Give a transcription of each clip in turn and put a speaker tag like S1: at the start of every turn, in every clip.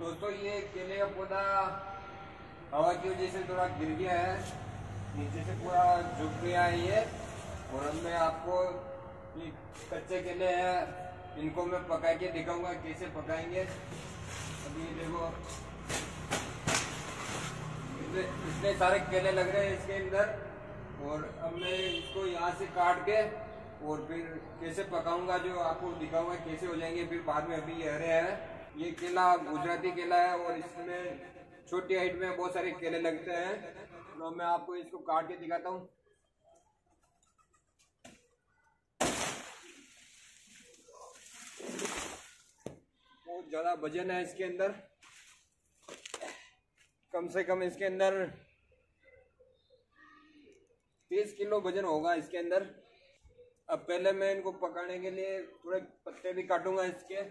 S1: दोस्तों, ये केले का पौधा हवा की वजह से थोड़ा गिर गया है। नीचे से पूरा झुक गया है ये। और मैं आपको ये कच्चे केले हैं, इनको मैं पका के दिखाऊँगा कैसे पकाएँगे। अभी देखो इतने सारे केले लग रहे हैं इसके अंदर। और अब मैं इसको यहाँ से काट के और फिर कैसे पकाऊँगा जो आपको दिखाऊँगा, कैसे हो जाएँगे, फिर बाद में अभी ये हरे हैं। ये केला गुजराती केला है और इसमें छोटी हाइट में बहुत सारे केले लगते हैं। तो मैं आपको इसको काट के दिखाता हूँ। बहुत ज़्यादा वज़न है इसके अंदर। कम से कम इसके अंदर तीस किलो वज़न होगा इसके अंदर। अब पहले मैं इनको पकाने के लिए थोड़े पत्ते भी काटूँगा इसके।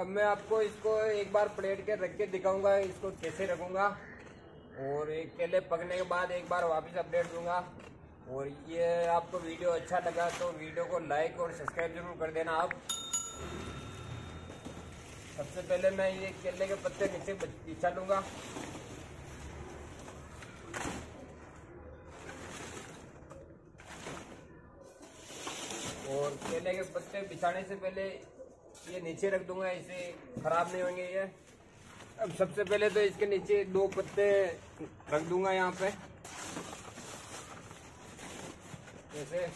S1: अब मैं आपको इसको एक बार प्लेट के रख के दिखाऊँगा, इसको कैसे रखूँगा। और एक केले पकने के बाद एक बार वापस अपडेट दूँगा। और ये आपको वीडियो अच्छा लगा तो वीडियो को लाइक और सब्सक्राइब ज़रूर कर देना आप। सबसे पहले मैं ये केले के पत्ते नीचे बिछा लूँगा। और केले के पत्ते बिछाने से पहले ये नीचे रख दूँगा, इसे खराब नहीं होंगे ये। अब सबसे पहले तो इसके नीचे दो पत्ते रख दूँगा यहाँ पे। जैसे।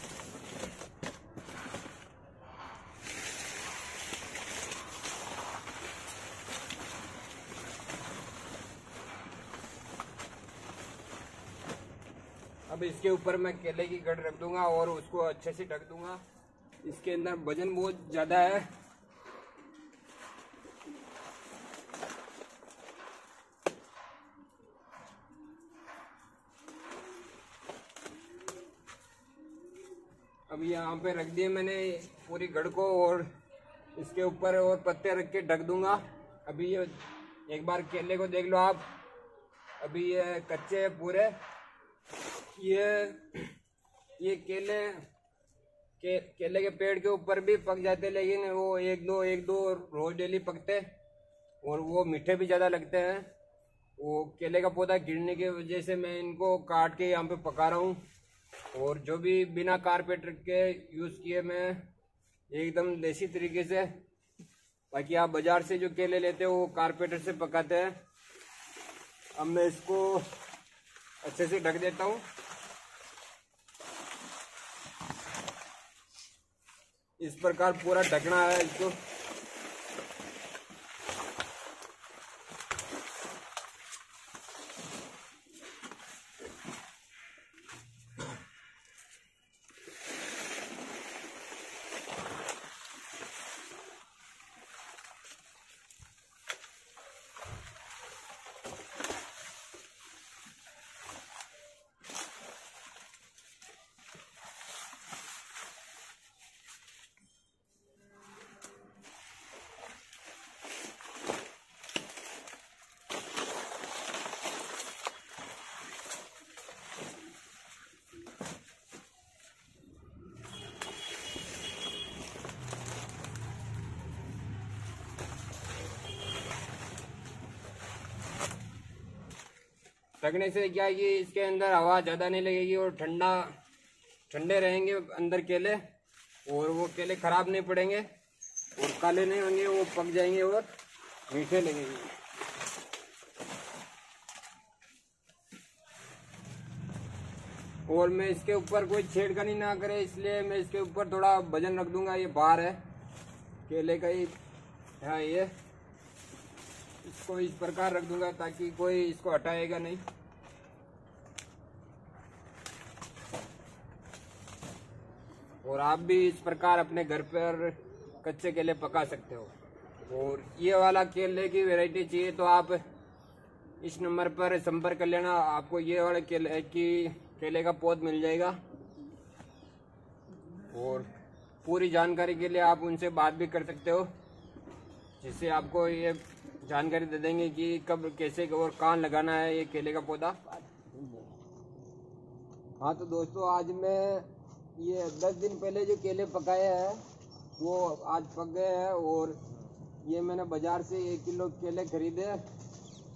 S1: अब इसके ऊपर मैं केले की गढ़ रख दूँगा और उसको अच्छे से ढक दूँगा। इसके अंदर वज़न बहुत ज़्यादा है। अब यहाँ पे रख दिए मैंने पूरी गढ़ को और इसके ऊपर और पत्ते रख के ढक दूँगा। अभी ये एक बार केले को देख लो आप। अभी ये कच्चे है पूरे। ये ये केले, के केले के पेड़ के ऊपर भी पक जाते हैं, लेकिन वो एक दो एक दो रोज डेली पकते और वो मीठे भी ज़्यादा लगते हैं। वो केले का पौधा गिरने की वजह से मैं इनको काट के यहाँ पे पका रहा हूँ। और जो भी बिना कारपेटर के यूज़ किए मैं एकदम देसी तरीके से, बाकी आप बाज़ार से जो केले लेते हो, वो कारपेटर से पकाते हैं। अब मैं इसको अच्छे से ढक देता हूँ। इस प्रकार पूरा ढकना है इसको। रखने से क्या है कि इसके अंदर हवा ज़्यादा नहीं लगेगी और ठंडा, ठंडे रहेंगे अंदर केले और वो केले खराब नहीं पड़ेंगे और काले नहीं होंगे, वो पक जाएँगे और मीठे लगेंगे। और मैं इसके ऊपर कोई छेड़खानी ना करे, इसलिए मैं इसके ऊपर थोड़ा वज़न रख दूँगा, ये बाहर है। केले का ही, है, ये। इसको इस प्रकार रख दूँगा ताकि कोई इसको हटाएगा नहीं। और आप भी इस प्रकार अपने घर पर कच्चे केले पका सकते हो। और ये वाला केले की वैरायटी चाहिए तो आप इस नंबर पर संपर्क कर लेना। आपको ये वाले केले की, केले का पौध मिल जाएगा। और पूरी जानकारी के लिए आप उनसे बात भी कर सकते हो, जिससे आपको ये जानकारी दे देंगे कि कब, कैसे और कहाँ लगाना है ये केले का पौधा। हाँ तो दोस्तों, आज मैं ये दस दिन पहले जो केले पकाए हैं, वो आज पक गए हैं और ये मैंने बाज़ार से एक किलो केले खरीदे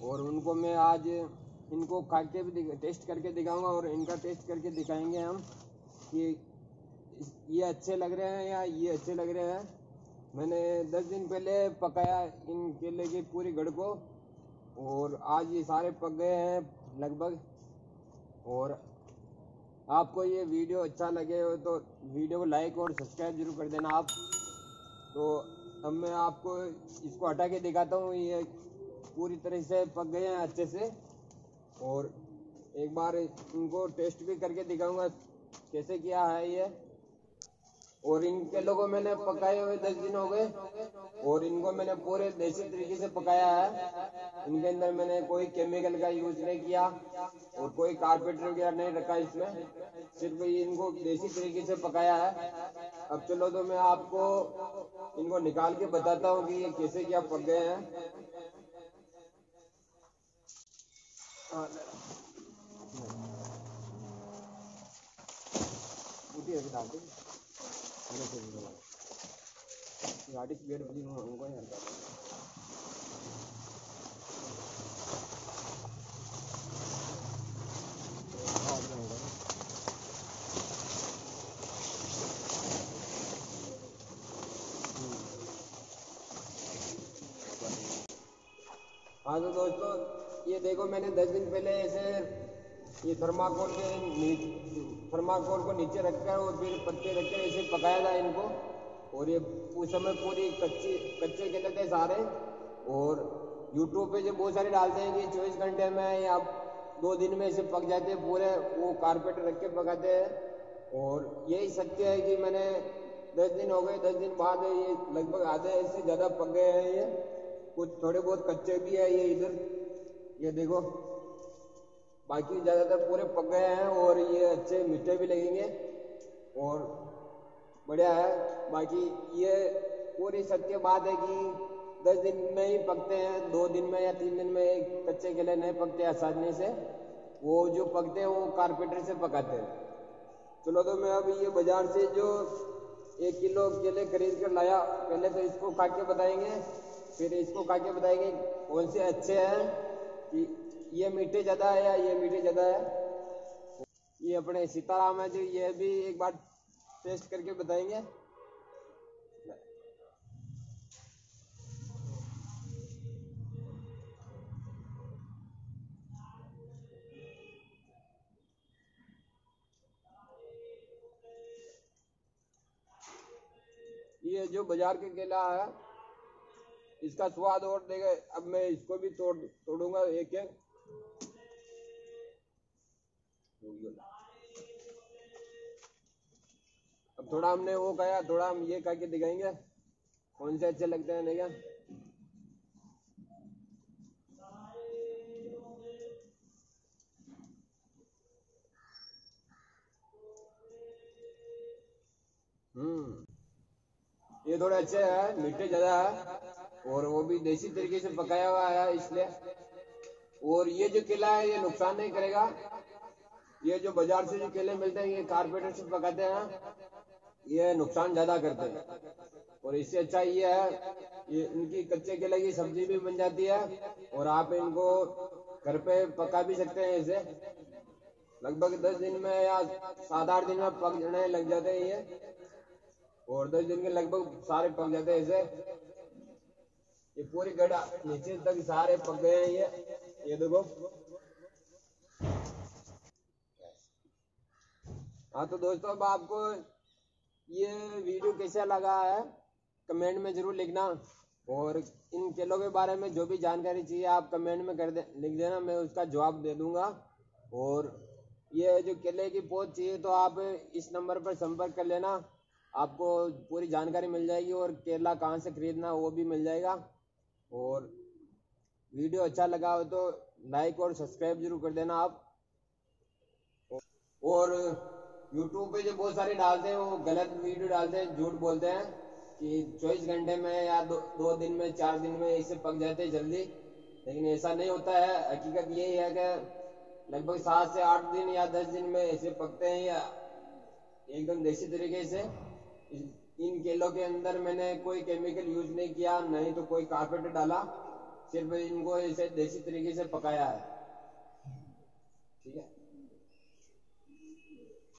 S1: और उनको मैं आज इनको खा के भी टेस्ट करके दिखाऊँगा और इनका टेस्ट करके दिखाएँगे हम कि ये अच्छे लग रहे हैं या ये अच्छे लग रहे हैं। मैंने दस दिन पहले पकाया इन केले की पूरी गढ़ को, और आज ये सारे पक गए हैं लगभग। और आपको ये वीडियो अच्छा लगे हो तो वीडियो को लाइक और सब्सक्राइब ज़रूर कर देना आप। तो अब मैं आपको इसको हटा के दिखाता हूँ, ये पूरी तरह से पक गए हैं अच्छे से। और एक बार इनको टेस्ट भी करके दिखाऊँगा कैसे किया है ये। और इन केलों को मैंने पकाए हुए दस दिन हो गए। और इनको मैंने पूरे देसी तरीके से पकाया है। इनके अंदर मैंने कोई केमिकल का यूज़ नहीं किया और कोई कारपेट वगैरह नहीं रखा इसमें। सिर्फ़ इनको देसी तरीके से पकाया है। अब चलो तो मैं आपको इनको निकाल के बताता हूँ कि ये कैसे क्या पक गए हैं। गाड़ी हल्का हाँ तो दोस्तों ये देखो मैंने दस दिन पहले ऐसे ये थर्माकोल के थर्माकोल को नीचे रखकर और फिर पत्ते रखकर ऐसे पकाया था इनको। और ये उस समय पूरी कच्ची, कच्चे के थे सारे। और यूट्यूब पे जो बहुत सारे डालते हैं कि चौबीस घंटे में या दो दिन में इसे पक जाते हैं, पूरे वो कारपेट रख के पकाते हैं। और यही सत्य है कि मैंने दस दिन हो गए, दस दिन बाद ये लगभग आधे ऐसे ज़्यादा पक गए हैं ये। कुछ थोड़े बहुत कच्चे भी है ये इधर। ये देखो। बाकी ज़्यादातर पूरे पक गए हैं और ये अच्छे मीठे भी लगेंगे और बढ़िया है। बाकी ये पूरी सत्य बात है कि दस दिन में ही पकते हैं, दो दिन में या तीन दिन में एक कच्चे केले नहीं पकते आसानी से। वो जो पकते हैं वो कारपेटर से पकाते हैं। चलो तो मैं अभी ये बाज़ार से जो एक किलो केले खरीद कर लाया, पहले तो इसको खा के बताएँगे, फिर इसको खा के बताएँगे कौन से अच्छे हैं कि ये मीठे ज़्यादा है या ये मीठे ज़्यादा है? ये अपने सीताराम है जो ये भी एक बार टेस्ट करके बताएँगे। ये जो बाज़ार के केला है, इसका स्वाद और देगा। अब मैं इसको भी तोड़ तोड़ूँगा एक एक। अब थोड़ा हमने वो खाया थोड़ा हम ये खा के दिखाएँगे, कौन से अच्छे लगते हैं देखा हम्म ये थोड़े अच्छे हैं, मीठे ज़्यादा है, और वो भी देसी तरीके से पकाया हुआ है, इसलिए। और ये जो केला है, ये नुकसान नहीं करेगा। ये जो बाज़ार से जो केले मिलते हैं, ये कारपेटर से पकाते हैं, ये नुकसान ज़्यादा करते हैं। और इससे अच्छा ये है, ये इनकी कच्चे केले की सब्ज़ी भी बन जाती है, और आप इनको घर पे पका भी सकते हैं इसे। लगभग दस दिन में या सात आठ दिन में पकने लग जाते हैं ये, और दस दिन के लगभग सारे पक जाते हैं इसे। ये पूरी गड़ा नीचे तक सारे पक गए हैं ये। ये देखो। हाँ तो दोस्तों, अब आपको ये वीडियो कैसा लगा है कमेंट में ज़रूर लिखना। और इन केलों के बारे में जो भी जानकारी चाहिए, आप कमेंट में कर दे, लिख देना, मैं उसका जवाब दे दूँगा। और ये जो केले की पौध चाहिए तो आप इस नंबर पर संपर्क कर लेना।
S2: आपको पूरी जानकारी मिल जाएगी, और केला कहाँ से खरीदना, वो भी मिल जाएगा। और वीडियो अच्छा लगा हो तो लाइक और सब्सक्राइब ज़रूर कर देना आप। और यूट्यूब पे जो बहुत सारे डालते हैं वो गलत वीडियो डालते हैं झूठ बोलते हैं कि चौबीस घंटे में या दो, दो दिन में चार दिन में इसे पक जाते हैं जल्दी। लेकिन ऐसा नहीं होता है। हकीकत यही है कि लगभग सात से आठ दिन या दस दिन में ऐसे पकते हैं या एकदम देसी तरीके से। इन केलों के अंदर मैंने कोई केमिकल यूज़ नहीं किया नहीं तो कोई कारपेट डाला। सिर्फ़ इनको ऐसे देसी तरीके से पकाया है। ठीक है?